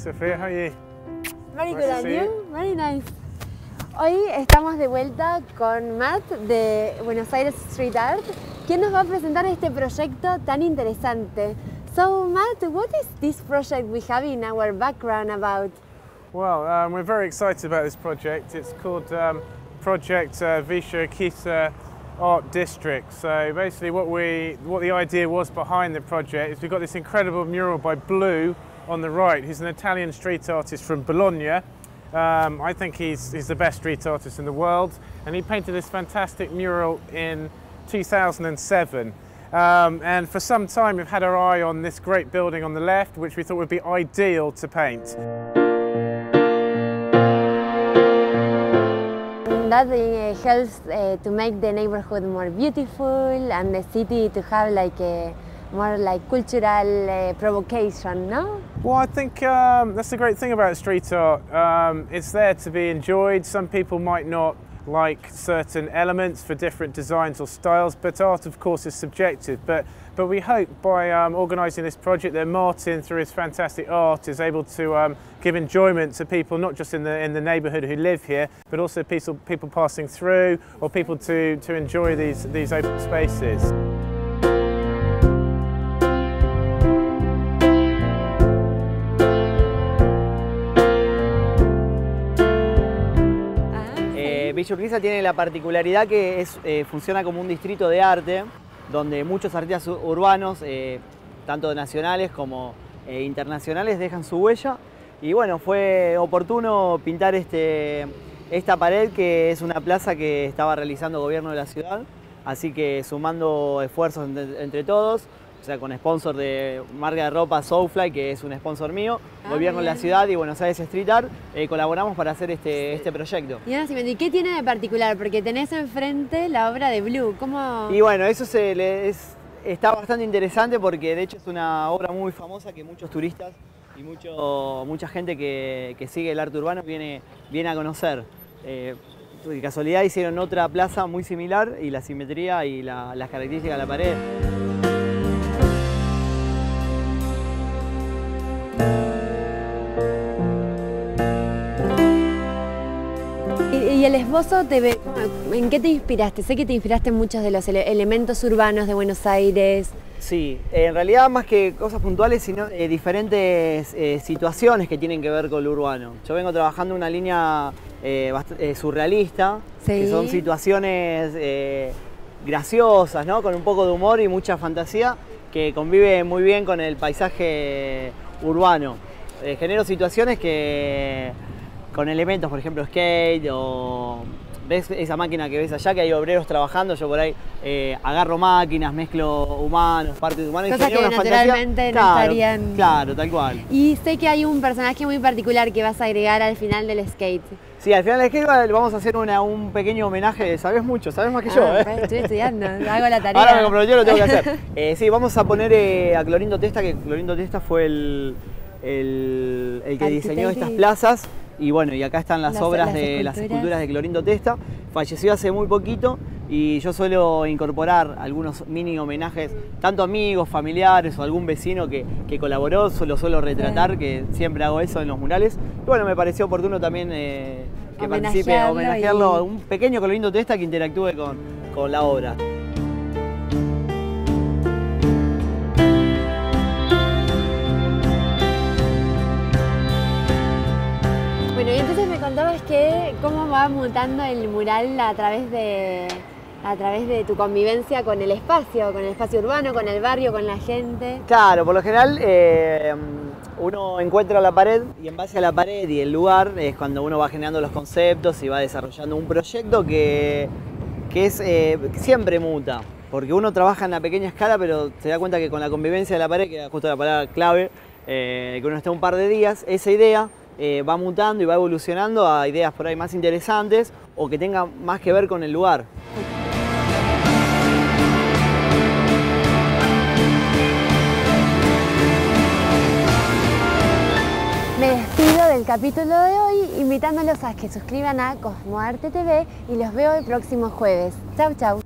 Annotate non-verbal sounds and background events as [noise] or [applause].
Sophia. How are you? Very Nice good, and you? Very nice. Hoy estamos de vuelta con Matt de Buenos Aires Street Art, quien nos va a presentar este proyecto tan interesante. So, Matt, what is this project we have in our background about? Well, um, we're very excited about this project. It's called um, Project uh, Visha Art District. So basically, what we, what the idea was behind the project is we've got this incredible mural by Blue on the right. He's an Italian street artist from Bologna. Um, I think he's, he's the best street artist in the world, and he painted this fantastic mural in 2007. Um, and for some time, we've had our eye on this great building on the left, which we thought would be ideal to paint. That uh, helps uh, to make the neighborhood more beautiful and the city to have like a more like cultural uh, provocation, no? Well, I think um, that's the great thing about street art. Um, it's there to be enjoyed. Some people might not like certain elements for different designs or styles, but art, of course, is subjective. But but we hope by um, organising this project that Martin, through his fantastic art, is able to um, give enjoyment to people not just in the in the neighbourhood who live here, but also people people passing through or people to to enjoy these these open spaces. Eh, Villa Urquiza tiene la particularidad que es, eh, funciona como un distrito de arte, donde muchos artistas urbanos, eh, tanto nacionales como eh, internacionales, dejan su huella. Y bueno, fue oportuno pintar este, esta pared, que es una plaza que estaba realizando el gobierno de la ciudad. Así que sumando esfuerzos entre todos, o sea, con sponsor de marca de ropa Soulfly, que es un sponsor mío, Ah, gobierno de la ciudad y Buenos Aires Street Art, eh, colaboramos para hacer este, este proyecto. Y ahora sí, ¿y qué tiene de particular? Porque tenés enfrente la obra de Blue. ¿Cómo? Y bueno, eso se le- es- está bastante interesante porque de hecho es una obra muy famosa que muchos turistas y mucho, mucha gente que, que sigue el arte urbano viene, viene a conocer. Eh, de casualidad hicieron otra plaza muy similar y la simetría y la- las características de la pared. ¿Y, el esbozo te ve, en qué te inspiraste? Sé que te inspiraste en muchos de los ele- elementos urbanos de Buenos Aires. Sí, eh, en realidad más que cosas puntuales, sino eh, diferentes eh, situaciones que tienen que ver con lo urbano. Yo vengo trabajando una línea eh, surrealista, que son situaciones graciosas, ¿no? con un poco de humor y mucha fantasía, que convive muy bien con el paisaje urbano. Genero situaciones que con elementos, por ejemplo, skate o ves esa máquina que ves allá, que hay obreros trabajando, yo por ahí eh, agarro máquinas, mezclo humanos, partes humanas. y Cosas genero que una fantasía. naturalmente no Claro, estarían- Claro, tal cual. Y sé que hay un personaje muy particular que vas a agregar al final del skate. Sí, al final del skate vamos a hacer una- un pequeño homenaje, sabes mucho, sabes más que yo. Ah, ¿eh? pues, Estoy estudiando, hago la [laughs] tarea. Ahora me comprometo, lo tengo que hacer. [laughs] Eh, sí, vamos a poner eh, a Clorindo Testa, que Clorindo Testa fue el, el, el que diseñó estas y- plazas. Y bueno, y acá están las, Las- obras de las esculturas. de Clorindo Testa. Falleció hace muy poquito y yo suelo incorporar algunos mini homenajes, tanto amigos, familiares o algún vecino que, que colaboró, lo suelo retratar, que siempre hago eso en los murales. Y bueno, me pareció oportuno también eh, que participe, Homenajearlo homenajearlo, y- un pequeño Clorindo Testa que interactúe con, con la obra. Va mutando el mural a través de a través de tu convivencia con el espacio, con el espacio urbano, con el barrio, con la gente. Claro, por lo general eh, uno encuentra la pared y en base a la pared y el lugar es cuando uno va generando los conceptos y va desarrollando un proyecto que, que es, eh, siempre muta. Porque uno trabaja en la pequeña escala, pero se da cuenta que con la convivencia de la pared, que era justo la palabra clave, eh, que uno está un par de días, esa idea eh, va mutando y va evolucionando a ideas por ahí más interesantes o que tengan más que ver con el lugar. Me despido del capítulo de hoy invitándolos a que suscriban a Cosmoarte TV y los veo el próximo jueves. Chau, chau.